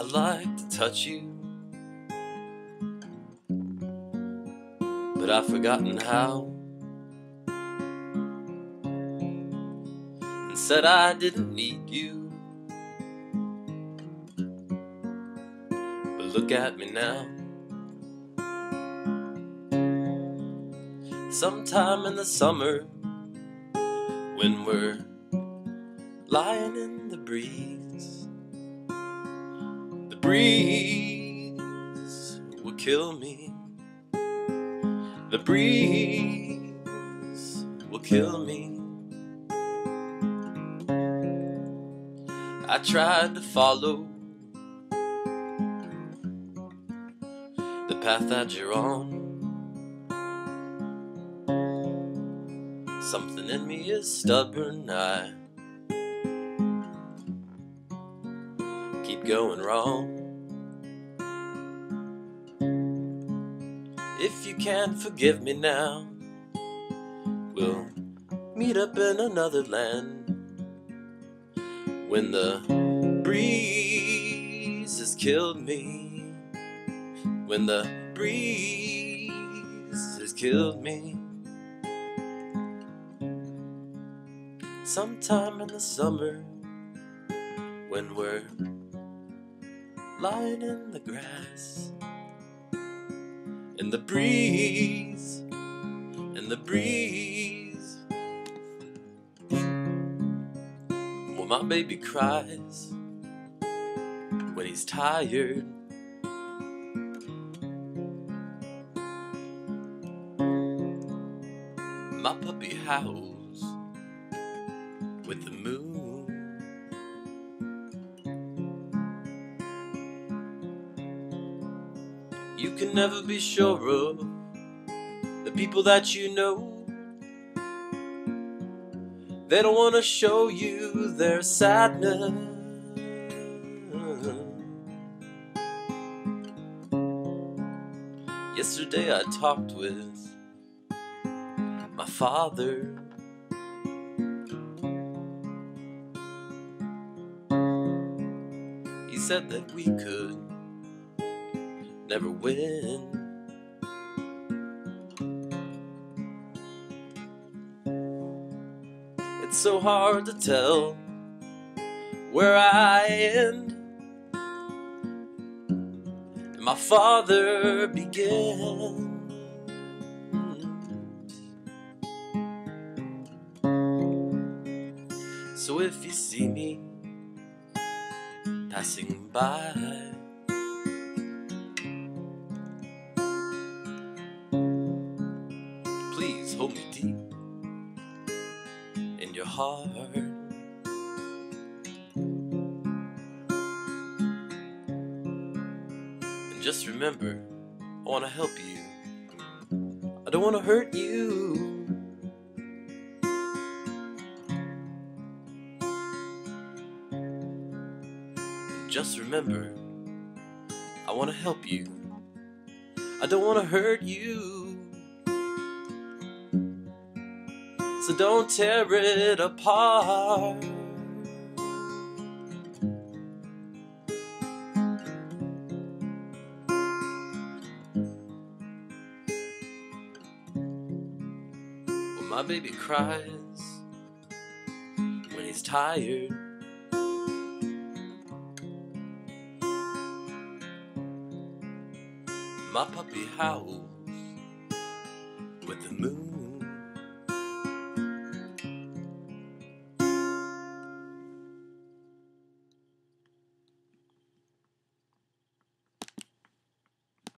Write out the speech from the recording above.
like to touch you, but I've forgotten how. And said I didn't need you. But look at me now. Sometime in the summer, when we're lying in the breeze, breeze will kill me. The breeze will kill me. I tried to follow the path that you're on. Something in me is stubborn. I keep going wrong. If you can't forgive me now, we'll meet up in another land when the breeze has killed me. When the breeze has killed me. Sometime in the summer when we're lying in the grass and the breeze. And the breeze. Well my baby cries when he's tired. My puppy howls with the moon You can never be sure of the people that you know. They don't want to show you their sadness. Yesterday I talked with my father. He said that we could never win. It's so hard to tell where I end and my father begins. So if you see me passing by, me deep in your heart. And just remember, I want to help you. I don't want to hurt you. Just remember, I want to help you. I don't want to hurt you. So don't tear it apart. Well, my baby cries when he's tired. My puppy howls with the moon.